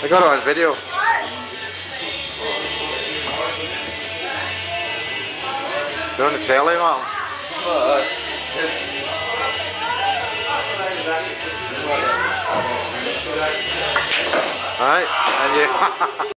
I got it on video. You're on the telly, man. Alright, and you.